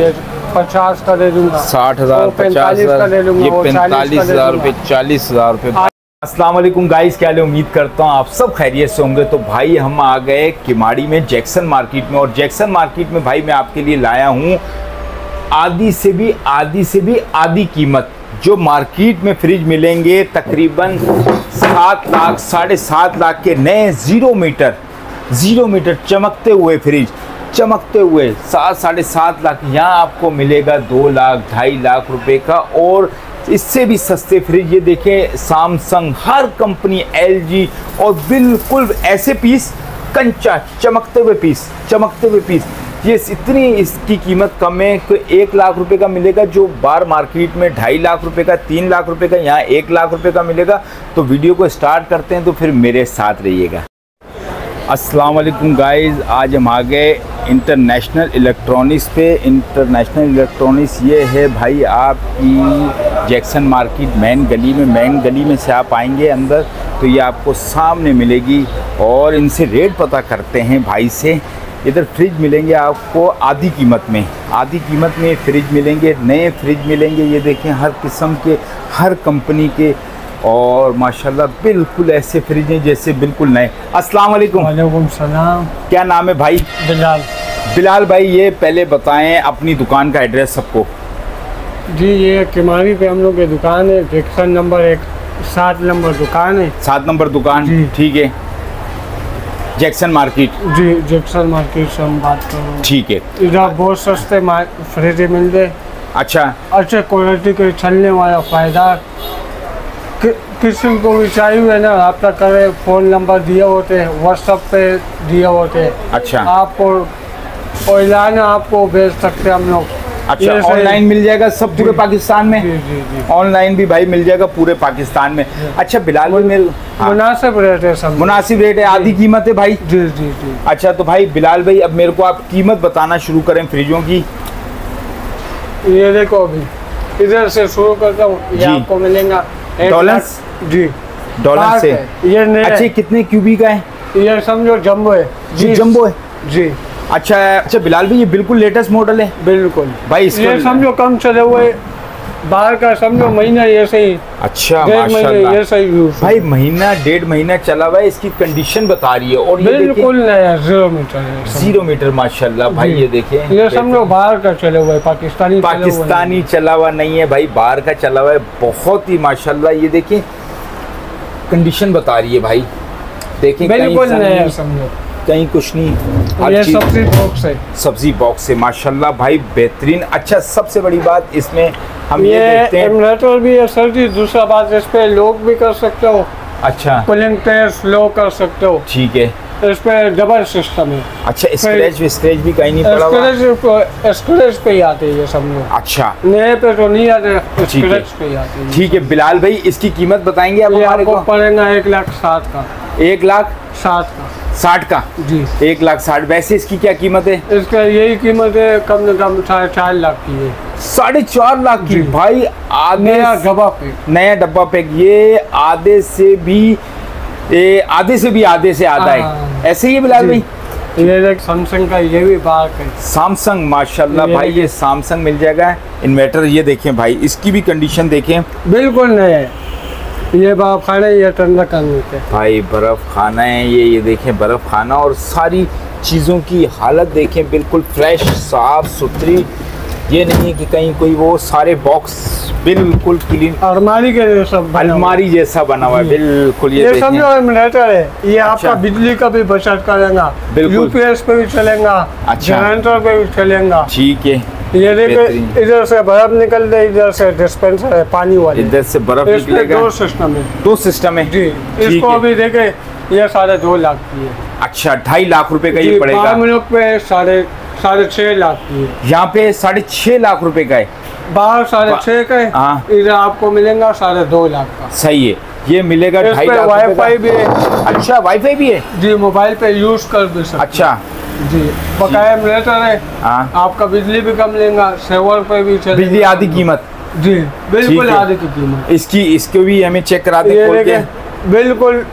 पचास का दे दूँगा साठ हज़ार पचास 45 का दे हज़ार दूँगा, ये वो 40 का पैंतालीस हज़ार। रुपये चालीस हज़ार रुपये। अस्सलाम वालेकुम गाइस क्या है? उम्मीद करता हूँ आप सब खैरियत से होंगे। तो भाई हम आ गए किमाड़ी में जैक्सन मार्केट में। और जैक्सन मार्केट में भाई मैं आपके लिए लाया हूँ आधी से भी आधी से भी आधी कीमत। जो मार्केट में फ्रिज मिलेंगे तकरीबन सात लाख साढ़े सात लाख के नए ज़ीरो मीटर ज़ीरो मीटर चमकते हुए फ्रिज। चमकते हुए सात, साढ़े सात लाख यहाँ आपको मिलेगा, दो लाख, ढाई लाख रुपए का और इससे भी सस्ते फ्रिज। ये देखें सैमसंग हर कंपनी एलजी और बिल्कुल ऐसे पीस, कंचा, चमकते हुए पीस, चमकते हुए पीस। ये इतनी इसकी कीमत कम है कि एक लाख रुपए का मिलेगा जो बार मार्केट में ढाई लाख रुपए का, तीन लाख रुपए का, यहाँ एक लाख रुपए का मिलेगा। तो वीडियो को स्टार्ट करते हैं तो फिर मेरे साथ रहिएगा। अस्सलाम वालेकुम गाइस, आज हम आ गए इंटरनेशनल इलेक्ट्रॉनिक्स पे। इंटरनेशनल इलेक्ट्रॉनिक्स ये है भाई आपकी जैक्सन मार्केट मेन गली में मेन गली में से आप आएँगे अंदर तो ये आपको सामने मिलेगी और इनसे रेट पता करते हैं भाई से। इधर फ्रिज मिलेंगे आपको आधी कीमत में आधी कीमत में फ्रिज मिलेंगे नए फ्रिज मिलेंगे ये देखें हर किस्म के हर कंपनी के और माशाल्लाह बिल्कुल ऐसे फ्रिज हैं जैसे बिल्कुल नए। अस्सलाम वालेकुम। वालेकुम सलाम। क्या नाम है भाई? बिलाल। बिलाल भाई ये पहले बताएँ अपनी दुकान का एड्रेस सबको। जी ये किमारी पे हम लोग की दुकान है जैक्सन नंबर एक सात नंबर दुकान है। सात नंबर दुकान ठीक है। Jackson market. जी जैक्सन मार्केट से हम बात कर रहे हैं। ठीक है। इधर बहुत सस्ते फ्रिज मिलते अच्छा। अच्छे क्वालिटी के चलने वाला फ़ायदा। कि, किसी को भी चाहिए है ना आपका करे फ़ोन नंबर दिए होते हैं व्हाट्सअप पे दिए होते। हैं अच्छा। आपको ऑनलाइन आपको भेज सकते हैं हम लोग। अच्छा ऑनलाइन मिल जाएगा सब पूरे पाकिस्तान में? ऑनलाइन भी भाई मिल जाएगा पूरे पाकिस्तान में। अच्छा बिलाल भाई मेरे हाँ, मुनासिब रेट है सब। मुनासिब रेट है आधी कीमत है भाई। जी जी जी। अच्छा तो भाई बिलाल भाई अब मेरे को आप कीमत बताना शुरू करें फ्रिजों की। ये देखो अभी इधर से शुरू करता हूँ ये आपको मिलेगा एक डॉलर्स? जी। डॉलर से? ये अच्छा कितने क्यूबी का है? ये समझो जम्बो है। जी जंबो है। जी। अच्छा अच्छा बिलाल भाई ये बिल्कुल लेटेस्ट मॉडल है। बिल्कुल। भाई ये समझो कम चले हुए बाहर का समझो महीना ये सही अच्छा ये सही भाई महीना डेढ़ महीना चला हुआ है इसकी कंडीशन बता रही है। और बिल्कुल नया ज़ीरो मीटर है ज़ीरो मीटर माशाल्लाह। भाई ये देखें। ये समझो बाहर का चले पाकिस्तानी हुए हैं। पाकिस्तानी चला हुआ नहीं है भाई बाहर का चला हुआ है बहुत ही माशाल्लाह। ये देखिए कंडीशन बता रही है भाई। देखें बिल्कुल नया समझो। कहीं कुछ नहीं। ये सब्ज़ी बॉक्स है। सब्ज़ी बॉक्स से माशाल्लाह भाई बेहतरीन। अच्छा सबसे बड़ी बात इसमें हम ये, ये देखते हैं। भी है सर जी दूसरा बात इस पे लोग भी कर सकते हो। अच्छा। कूलिंग टेस्ट लो कर सकते हो। ठीक है। इस पे डबल सिस्टम है। अच्छा स्क्रैच स्क्रैच भी कहीं नहीं पड़ा हुआ। स्क्रेच स्क्रेच पे ही आते हैं ये सब लोग। अच्छा। नए पे तो नहीं आते है। स्क्रेच पे ही आते हैं। ठीक है बिलाल भाई इसकी कीमत बताएँगे आप हमारे को? पड़ेगा एक लाख सात का। एक लाख? सात का। साठ का? जी। एक लाख साठ। वैसे इसकी क्या कीमत है? इसका यही कीमत है कम से कम साढ़े चार लाख की है। साढ़े चार लाख की? भाई आधे नया डब्बा पे नया डब्बा पैक। ये आधे से भी ये आधे से भी आधे से आधा है। हाँ। ऐसे ही बिलाल। भाई? ये सैमसंग का ये भी बाहर का है। सैमसंग माशाल्लाह भाई ये सैमसंग मिल जाएगा। इन्वर्टर ये देखें भाई इसकी भी कंडीशन देखें। बिल्कुल नया है। ये बाप खाने ये ठंडा करने के भाई बर्फ़ खाना है ये ये देखें बर्फ़ खाना और सारी चीज़ों की हालत देखें बिल्कुल फ्रेश साफ़ सुथरी ये नहीं है कि कहीं कोई वो सारे बॉक्स बिल्कुल क्लीन अलमारी के सब है। अलमारी जैसा बना हुआ है बिल्कुल ये, ये समझो एमुलेटर है ये आपका अच्छा। बिजली का भी बचत करेगा बिल्कुल। यूपीएस पे भी चलेगा अच्छा। जनरेटर पे भी चलेगा ठीक है ये देखो इधर से बर्फ़ निकल रही इधर से डिस्पेंसर है पानी वाली। इधर से बर्फ़ निकलेगा। दो सिस्टम है। दो सिस्टम है। जी इसको अभी देखे ये साढ़े दो लाख की है। अच्छा ढाई लाख रुपए का ये पड़ेगा। मिनट पे साढ़े साढ़े छह लाख की है। यहाँ पे साढ़े छह लाख रुपए का है। बाहर साढ़े छह का है हाँ। इधर आपको मिलेगा साढ़े दो लाख का। सही है। ये मिलेगा ढाई लाख वाईफाई भी है। अच्छा वाईफाई भी है? जी मोबाइल पे यूज़ कर भी सकते अच्छा। जी बकाया एमुलेटर है हाँ। आपका बिजली भी कम लेगा सेवर पे भी बिजली आधी कीमत। जी बिल्कुल आधी की कीमत। इसकी इसको भी हमें चेक करा दें बिल्कुल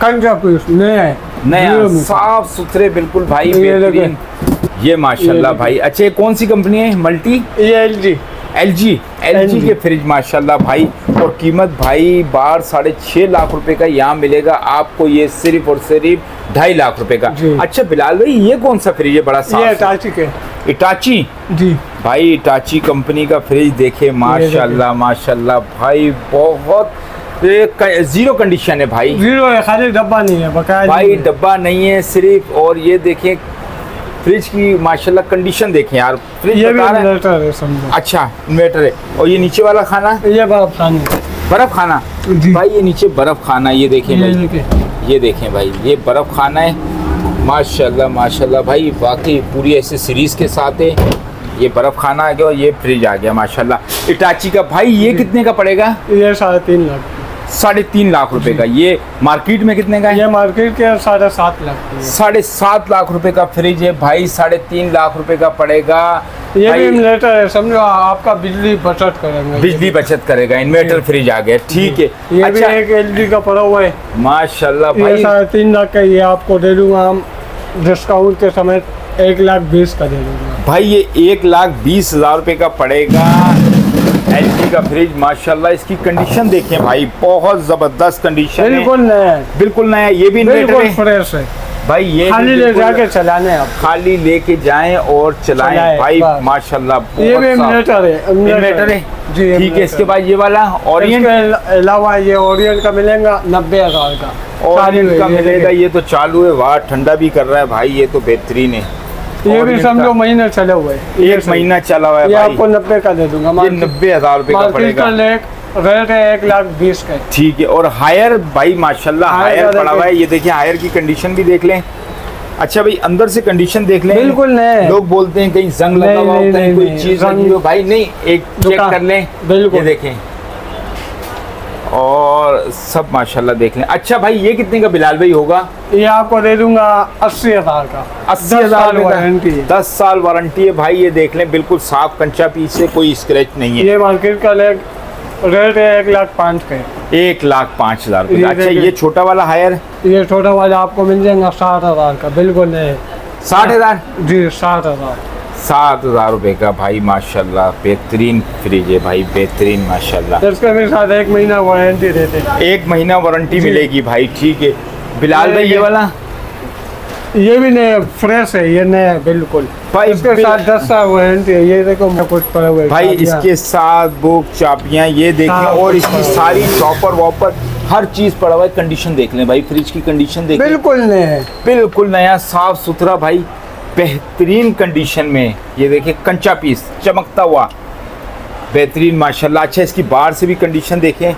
कंजा पीस नया है। नया साफ़ सुथरे बिल्कुल भाई ये ये माशाल्लाह भाई। अच्छा कौन सी कंपनी है? मल्टी? ये L G. L G L G के फ्रिज माशाल्लाह भाई। और कीमत भाई बाहर साढ़े छः लाख रुपए का यहाँ मिलेगा आपको ये सिर्फ़ और सिर्फ़ ढाई लाख रुपए का। अच्छा बिलाल भाई ये कौन सा फ्रिज है? बड़ा ये साफ़ टाची के। इटाची जी। भाई इटाची कंपनी का फ्रिज देखे माशाल्लाह माशाल्लाह भाई बहुत ज़ीरो कंडीशन है भाई। ज़ीरो है खाली डब्बा नहीं है बकाया भाई डब्बा नहीं है सिर्फ़ और ये देखें फ्रिज की माशाल्लाह कंडीशन देखें यार। फ्रिज ये भी है। इन्वर्टर है समझो। अच्छा इन्वर्टर है। और ये नीचे वाला खाना? ये बर्फ़ खानी बर्फ़ खाना? भाई ये नीचे बर्फ़ खाना ये देखें ये भाई। ये देखें भाई ये बर्फ़ खाना है। माशाल्लाह माशाल्लाह भाई वाकई पूरी ऐसे सीरीज़ के साथ है। ये बर्फ़ खाना आ गया और ये फ्रिज आ गया माशाल्लाह। इटाची का भाई ये कितने का पड़ेगा? ये साढ़े तीन लाख। साढ़े तीन लाख रुपए का। ये मार्केट में कितने का है? ये मार्केट के साढ़े सात लाख साढ़े सात लाख रुपए का फ्रिज है भाई साढ़े तीन लाख रुपए का पड़ेगा। ये भी इन्वर्टर है समझो आपका बिजली बचत करेंगे। बिजली बचत करेगा इन्वर्टर फ्रिज आ गया ठीक है। ये अच्छा, भी एक एल का पड़ा हुआ है। माशाल्लाह भाई। साढ़े तीन लाख का ये आपको दे दूँगा हम। डिस्काउंट के समय एक लाख बीस का दे दूँगा। भाई ये एक लाख बीस हज़ार रुपए का पड़ेगा। एल का फ्रिज माशाल्लाह इसकी कंडीशन देखें भाई बहुत ज़बरदस्त कंडीशन बिल्कुल नया बिल्कुल नया ये भी इन्वर्टर बिल्कुल फ्रेश है। भाई ये खाली ले बिल्कुल जाके चलाने आप खाली लेके जाएँ और चलाएँ। चलाएँ, भाई। माशाल्लाह ये भी इन्वर्टर है इन्वर्टर है? जी ठीक है इसके बाद ये वाला ओरिएंट इसके अलावा ये ओरियंट का मिलेगा नब्बे हज़ार का। ओरिएंट का मिलेगा ये तो चालू है। वाह ठंडा भी कर रहा है भाई ये तो बेहतरीन है। ये भी समझो महीने चले हुए हैं। एक महीना चला हुआ है ये आपको नब्बे का दे दूँगा ये नब्बे हज़ार रुपए का पड़ेगा। रेट है एक लाख बीस का। ठीक है और हायर भाई माशाल्लाह हायर पड़ा हुआ है। ये देखिए हायर की कंडीशन भी देख लें। अच्छा भाई अंदर से कंडीशन देख लें। बिल्कुल नए लोग बोलते हैं कहीं जंग लगा नहीं, हुआ हो नहीं, कहीं नहीं, कोई चीज़ हो। भाई नहीं एक चेक कर लें। बिल्कुल। देखें। और सब माशाल्लाह देख लें। अच्छा भाई ये कितने का बिलाल भाई होगा? ये आपको दे दूँगा अस्सी हज़ार का। अस्सी हज़ार वारंटी दस साल वारंटी है। भाई ये देख लें बिल्कुल साफ़ कंचा पीस है कोई स्क्रैच नहीं है। ये मार्केट का रेट है एक लाख पाँच का एक लाख पाँच हज़ार अच्छा ये छोटा वाला हायर ये छोटा वाला आपको मिल जाएगा साठ हज़ार का बिल्कुल नहीं साठ हज़ार? जी साठ हज़ार। सात हज़ार रुपए का भाई माशाल्लाह बेहतरीन फ्रिज है भाई बेहतरीन माशाल्लाह। इसके भी साथ एक महीना वारंटी देते हैं। एक महीना वारंटी मिलेगी भाई ठीक है। बिलाल भाई ये वाला? ये भी नए फ्रेश है ये नया बिल्कुल। भाई इसके साथ दस साल वारंटी है ये देखो मैं कुछ पड़े हुए भाई इसके साथ बुक चाबियाँ ये देखें हाँ, और इसकी सारी टॉपर वॉपर हर चीज़ पड़ा हुआ है कंडीशन देख लें भाई फ्रिज की कंडीशन देख बिल्कुल है। बिल्कुल नया साफ़ सुथरा भाई बेहतरीन कंडीशन में ये देखिए कंचा पीस चमकता हुआ। बेहतरीन माशाल्लाह अच्छा इसकी बाहर से भी कंडीशन देखें।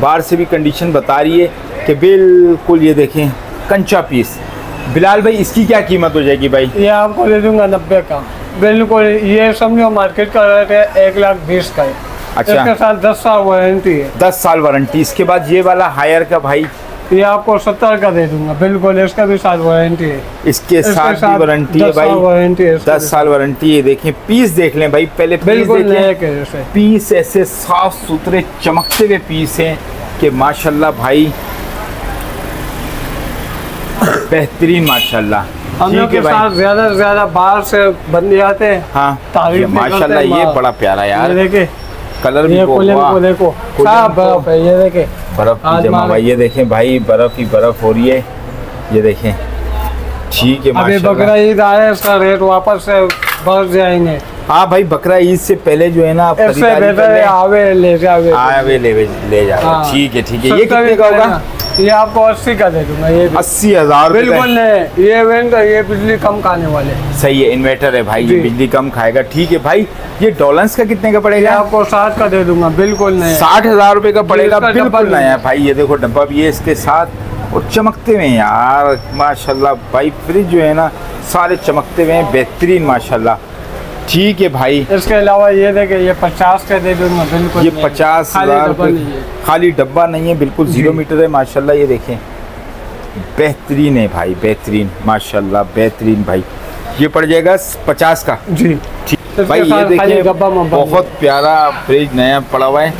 बाहर से भी कंडीशन बता रही है कि बिल्कुल ये देखें कंचा पीस बिलाल भाई इसकी क्या कीमत हो जाएगी भाई? ये आपको दे दूँगा नब्बे का। बिल्कुल ये समझो मार्केट का रेट है एक लाख बीस का है। अच्छा। इसके साथ दस साल वारंटी है। दस साल वारंटी इसके बाद ये वाला हायर का भाई ये आपको सत्तर का दे दूँगा। बिल्कुल इसका भी साथ वारंटी है। इसके साथ भी वारंटी है भाई। वारंटी है दस साल वारंटी है देखें पीस देख लें भाई पहले बिल्कुल पीस ऐसे साफ़ सुथरे चमकते हुए पीस हैं कि माशाल्लाह भाई बेहतरीन माशाल्लाह। हम लोग के साथ ज़्यादा से ज़्यादा बाहर से बंदे आते हैं। हाँ ये माशाल्लाह ये बड़ा प्यारा यार। देखे कलर भी देखो। साफ़ बर्फ़ है ये देखे बर्फ़ की जमा हुआ। ये देखें भाई बर्फ़ ही बर्फ़ हो रही है। ये देखें। ठीक है अभी बकरा ईद आया इसका रेट वापस से बढ़ जाएँगे हाँ भाई बकरा ईद से पहले जो है ना आप लें। आवे ले जाए आवे। ले ले हाँ। ठीक है ठीक है। ये कितने का होगा? ये आपको अस्सी का दे दूँगा ये अस्सी हज़ार बिल्कुल नहीं ये वेन ये बिजली कम खाने वाले। सही है इन्वर्टर है भाई ये। बिजली कम खाएगा ठीक है भाई। ये डॉलर्स का कितने का पड़ेगा? आपको साठ का दे दूँगा बिल्कुल नहीं। साठ हज़ार रुपए का पड़ेगा बिल्कुल नया भाई ये देखो डब्बा भी है इसके साथ और चमकते हुए यार माशाल्लाह भाई फ्रिज जो है ना सारे चमकते हुए हैं बेहतरीन माशाल्लाह। ठीक है भाई। इसके अलावा ये देखे ये पचास का दे दूँगा बिल्कुल ये पचास हज़ार। खाली डब्बा नहीं है बिल्कुल ज़ीरो मीटर है माशाल्लाह ये देखें। बेहतरीन है भाई बेहतरीन माशाल्लाह बेहतरीन भाई। ये पड़ जाएगा पचास का। जी। ठीक। भाई ये देखिए बहुत प्यारा फ्रिज नया पड़ा हुआ है।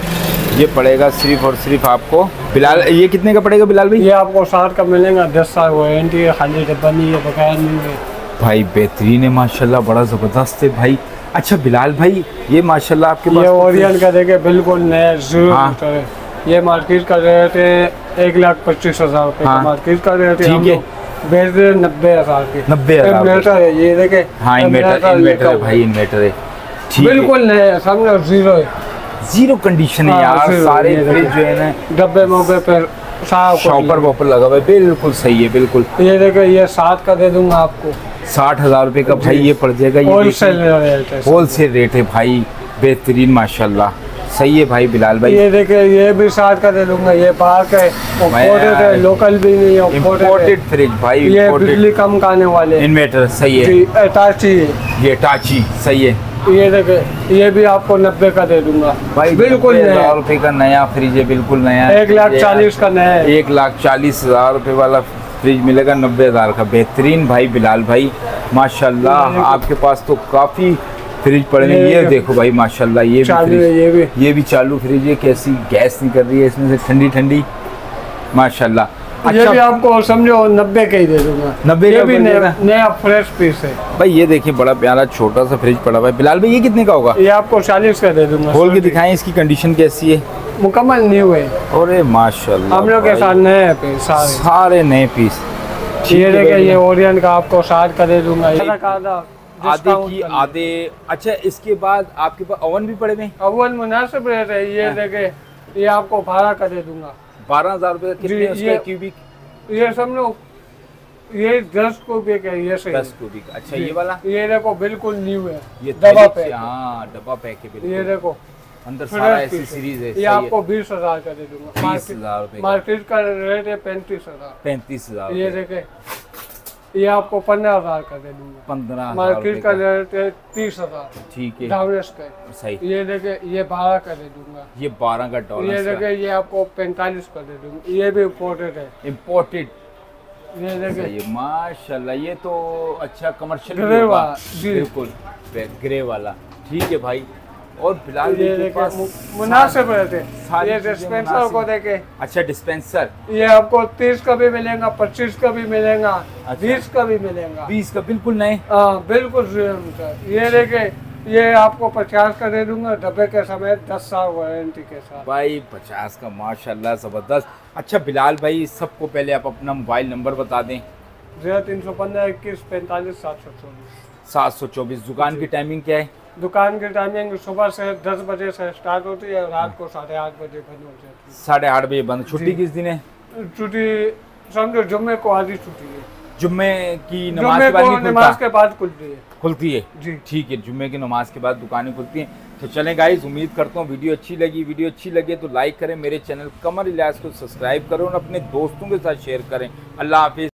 ये पड़ेगा सिर्फ़ और सिर्फ़ आपको। बिलाल ये कितने का पड़ेगा बिलाल भाई? ये आपको साठ का मिलेगा दस साल वारंटी खाली डब्बा नहीं है बकाया नहीं है। भाई बेहतरीन है माशाल्लाह बड़ा ज़बरदस्त है भाई। अच्छा बिलाल भाई ये माशाल्लाह आपके ये पास ओरियन का देखे बिल्कुल नया हाँ। ये मार्केट का रेट है एक लाख पच्चीस हज़ार हाँ। मार्केट का रेट है नब्बे हज़ार के। 90,000 इन्वर्टर है ये देखे हाँ इन्वेटर इन्वेटर है भाई इन्वेटर है। बिल्कुल नया समझो ज़ीरो है। ज़ीरो कंडीशन है हाँ, यार सारे फ्रिज जो है ना। डब्बे मोबे पे साफ़ शॉपर वॉपर लगा हुआ है बिल्कुल सही है बिल्कुल। ये देखो ये सात का दे दूँगा आपको। साठ हज़ार रुपए का भाई ये पड़ जाएगा ये होलसेल रेट है रेट है भाई बेहतरीन माशाल्लाह। सही है भाई बिलाल भाई। ये देखे ये भी सात का दे दूँगा ये बाहर का है इम्पोर्टेड लोकल भी नहीं है इम्पोर्टेड फ्रिज भाई ये बिजली कम खाने वाले। इन्वेटर सही है। जी अटाची ये टाची सही है। ये देखे ये भी आपको नब्बे का दे दूँगा। भाई बिल्कुल नया। हज़ार रुपए का नया फ्रिज है बिल्कुल नया। एक लाख चालीस का नया एक लाख चालीस हज़ार रुपए वाला फ्रिज मिलेगा नब्बे हज़ार का। बेहतरीन भाई बिलाल भाई। माशाल्लाह आपके पास तो काफ़ी फ्रिज पड़े हैं। ये। देखो। भाई माशाल्लाह ये भी फ्रिज। ये भी। ये भी चालू फ्रिज है। कैसी गैस नहीं कर रही है इसमें से ठंडी ठंडी। माशाल्लाह। ये भी अच्छा आपको समझो नब्बे का ही दे दूँगा। 90 ये भी नया, फ्रेश पीस है। भाई ये देखिए बड़ा प्यारा छोटा सा फ्रिज पड़ा हुआ है। बिलाल भाई ये कितने का होगा? ये आपको चालीस का दे दूँगा खोल के दिखाएँ इसकी कंडीशन कैसी है? मुकम्मल न्यू है। अरे माशाल्लाह हम लोग के साथ नए पीस सारे। नए पीस ये है देखे ये ओरियन का आपको साठ का दे दूँगा। आधे की आधे अच्छा इसके बाद आपके पास ओवन भी पड़े हुए अव्वल मुनासिब रेट है ये हाँ। देखे ये आपको बारह का दे दूँगा। बारह हज़ार रुपए क्यूबिक कितने ये- क्यूबिक ये समझो ये दस को है ये सही दस क्यूबिक अच्छा ये वाला? ये देखो बिल्कुल न्यू है ये डबा पैक हाँ। डब्बा पैक है ये देखो अंदर सारा ऐसी सीरीज़ है ये आपको बीस हज़ार का दे दूँगा। बीस मार्केट हज़ार मार्केट का रेट है पैंतीस हज़ार। पैंतीस हज़ार ये देखे ये आपको पंद्रह हज़ार का दे दूँगा। पंद्रह मार्केट का रेट है तीस हज़ार। ठीक है। सही। ये देखे ये बारह का दे दूँगा। ये बारह का डॉलर ये देखे ये आपको पैंतालीस का दे दूँगा। ये भी इम्पोर्टेड है। इम्पोर्टेड ये देखे। माशाल्लाह ये तो अच्छा कमर्शियल ग्रे वाला, बिल्कुल ग्रे वाला। ठीक है भाई। और बिलाल ये के पास मुनासिब रहते ये डिस्पेंसर को देखे। अच्छा डिस्पेंसर ये आपको तीस का भी मिलेगा पच्चीस का भी मिलेगा अच्छा। बीस का भी मिलेगा। बीस का बिल्कुल नए हाँ बिल्कुल ये देखे ये आपको पचास का दे दूँगा डब्बे के समेत दस साल वारंटी के साथ। भाई पचास का माशाल्लाह ज़बरदस्त। अच्छा बिलाल भाई सबको पहले आप अपना मोबाइल नंबर बता दें। ज़ीरो तीन सौ पंद्रह इक्कीस पैंतालीस सात सौ चौबीस। सात सौ चौबीस। दुकान की टाइमिंग क्या है? दुकान की टाइमिंग सुबह से दस बजे से स्टार्ट होती है रात को साढ़े आठ बजे बंद हो जाती है। साढ़े आठ बजे बंद। छुट्टी किस दिन है? छुट्टी समझो जुम्मे को आधी छुट्टी है। जुम्मे की नमाज़ के बाद नमाज़ के बाद खुलती है। खुलती है? जी। ठीक है जुम्मे की नमाज़ के बाद दुकानें खुलती हैं। तो चलें गाइज़ उम्मीद करता हूँ वीडियो अच्छी लगी। वीडियो अच्छी लगे तो लाइक करें मेरे चैनल कमर इलाज को सब्सक्राइब करें और अपने दोस्तों के साथ शेयर करें। अल्लाह हाफिज़।